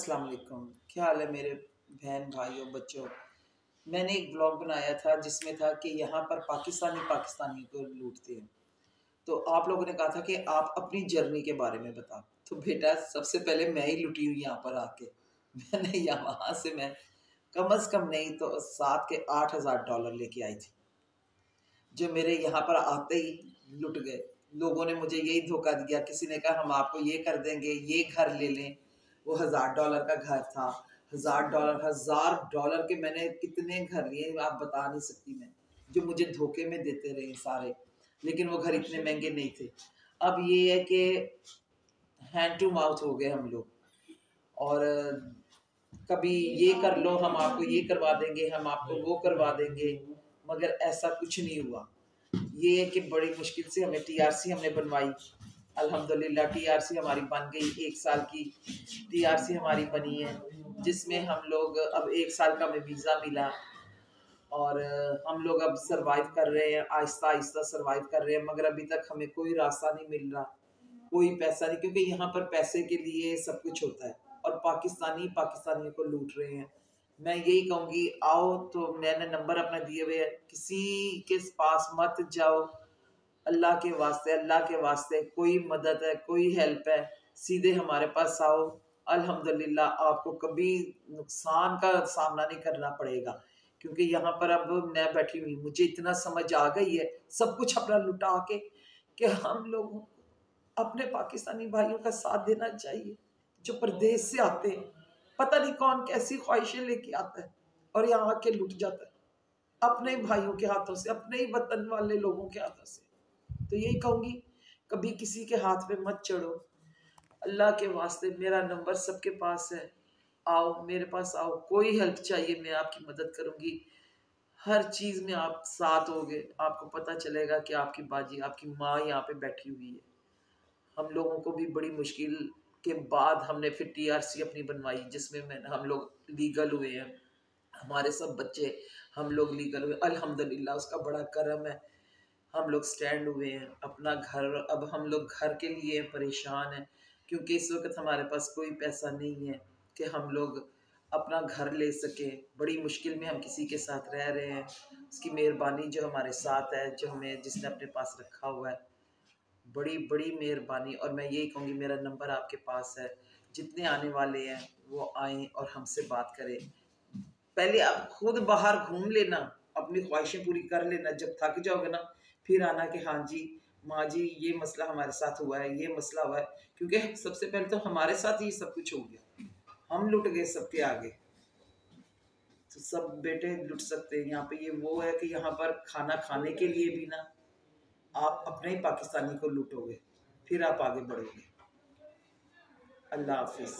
अस्सलाम वालेकुम। क्या हाल है मेरे बहन भाइयों, बच्चों? मैंने एक ब्लॉग बनाया था जिसमें था कि यहाँ पर पाकिस्तानी पाकिस्तानी को लूटते हैं। तो आप लोगों ने कहा था कि आप अपनी जर्नी के बारे में बताओ। तो बेटा, सबसे पहले मैं ही लुटी हुई यहाँ पर आके। मैंने यहाँ, वहाँ से मैं कम अज़ कम नहीं तो सात के आठ हज़ार डॉलर लेके आई थी। जो मेरे यहाँ पर आते ही लुट गए। लोगों ने मुझे यही धोखा दिया। किसी ने कहा, हम आपको ये कर देंगे, ये घर ले लें। वो हज़ार डॉलर का घर था। हज़ार डॉलर हज़ार डॉलर के मैंने कितने घर लिए, आप बता नहीं सकती मैं, जो मुझे धोखे में देते रहे सारे। लेकिन वो घर इतने महँगे नहीं थे। अब ये है कि हैंड टू माउथ हो गए हम लोग। और, कभी ये कर लो, हम आपको ये करवा देंगे, हम आपको वो करवा देंगे, मगर ऐसा कुछ नहीं हुआ। ये है कि बड़ी मुश्किल से हमें टीआरसी हमने बनवाई। अल्हम्दुलिल्लाह टीआरसी हमारी बन गई, एक साल की टीआरसी हमारी बनी है, जिसमें हम लोग अब एक साल का हमें वीज़ा मिला और हम लोग अब सरवाइव कर रहे हैं, आहिस्ता आहिस्ता सरवाइव कर रहे हैं, मगर अभी तक हमें कोई रास्ता नहीं मिल रहा, कोई पैसा नहीं, क्योंकि यहाँ पर पैसे के लिए सब कुछ होता है और पाकिस्तानी पाकिस्तानियों को लूट रहे हैं। मैं यही कहूँगी, आओ तो मैंने नंबर अपना दिए हुए है, किसी के पास मत जाओ अल्लाह के वास्ते, अल्लाह के वास्ते कोई मदद है, कोई हेल्प है, सीधे हमारे पास आओ। अल्हम्दुलिल्लाह, आपको कभी नुकसान का सामना नहीं करना पड़ेगा, क्योंकि यहाँ पर अब मैं बैठी हुई मुझे इतना समझ आ गई है, सब कुछ अपना लुटा के कि हम लोग अपने पाकिस्तानी भाइयों का साथ देना चाहिए, जो प्रदेश से आते हैं। पता नहीं कौन कैसी ख्वाहिशें लेके आता है और यहाँ आके लुट जाता है, अपने भाइयों के हाथों से, अपने ही वतन वाले लोगों के हाथों से। तो यही कहूँगी, कभी किसी के हाथ पे मत चढ़ो। अल्लाह के वास्ते मेरा नंबर सबके पास है। आओ, मेरे पास आओ। कोई हेल्प चाहिए, मैं आपकी मदद करूँगी। हर चीज़ में आप साथ होगे। आपको पता चलेगा कि आपकी बाजी, आपकी माँ यहाँ पे बैठी हुई है। हम लोगों को भी बड़ी मुश्किल के बाद हमने फिर टीआरसी अपनी बनवाई, जिसमें मैं हम लोग लीगल हुए हैं। हमारे सब बच्चे हम लोग लीगल हुए। अल्हम्दुलिल्लाह, उसका बड़ा करम है। हम लोग स्टैंड हुए हैं, अपना घर, अब हम लोग घर के लिए परेशान हैं, क्योंकि इस वक्त हमारे पास कोई पैसा नहीं है कि हम लोग अपना घर ले सकें। बड़ी मुश्किल में हम किसी के साथ रह रहे हैं। उसकी मेहरबानी जो हमारे साथ है, जो हमें, जिसने अपने पास रखा हुआ है, बड़ी बड़ी मेहरबानी। और मैं यही कहूँगी, मेरा नंबर आपके पास है। जितने आने वाले हैं, वो आएँ और हमसे बात करें। पहले आप खुद बाहर घूम लेना, अपनी ख्वाहिशें पूरी कर लेना। जब थक जाओगे ना फिर आना कि हाँ जी, माँ जी, ये मसला हमारे साथ हुआ है, ये मसला हुआ है। क्योंकि सबसे पहले तो हमारे साथ ही सब कुछ हो गया। हम लुट गए सबके आगे। तो सब बेटे लुट सकते हैं। यहाँ पे ये वो है कि यहाँ पर खाना खाने के लिए भी ना, आप अपने ही पाकिस्तानी को लुटोगे, फिर आप आगे बढ़ोगे। अल्लाह हाफिज़।